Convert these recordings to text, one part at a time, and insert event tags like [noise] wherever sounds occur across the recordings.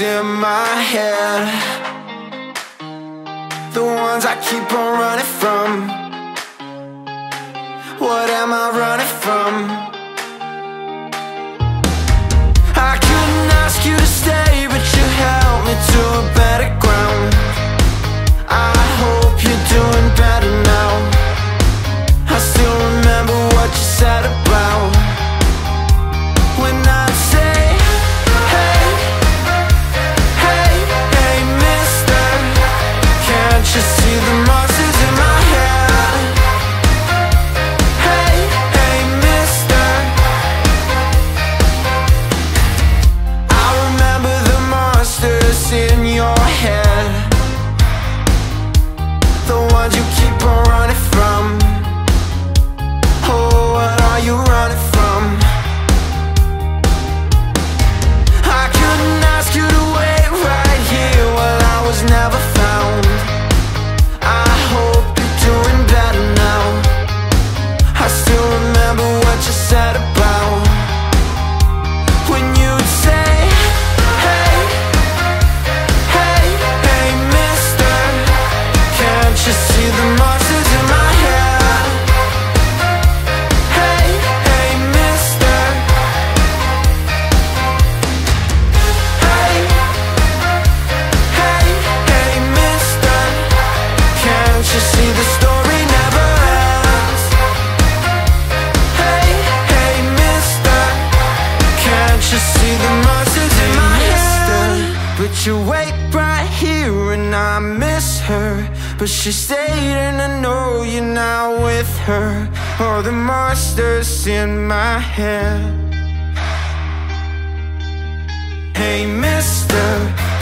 in my head The ones I keep on running from What am I running from? But she stayed and I know you're now with her. All the monsters in my head. Hey mister,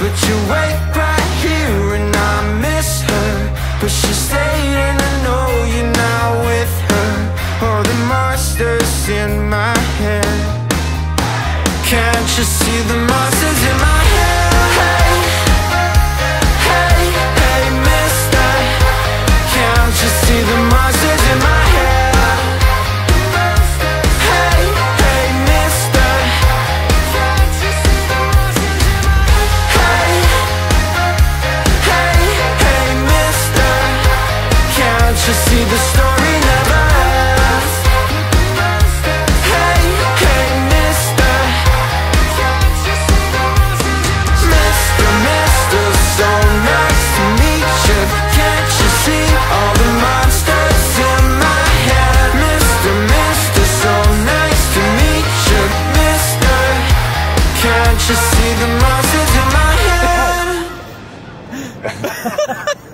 but you wait right here and I miss her. But she stayed and I know you're now with her. All the monsters in my head. Can't you see the monsters in my head? Just see the monsters in my head. [laughs]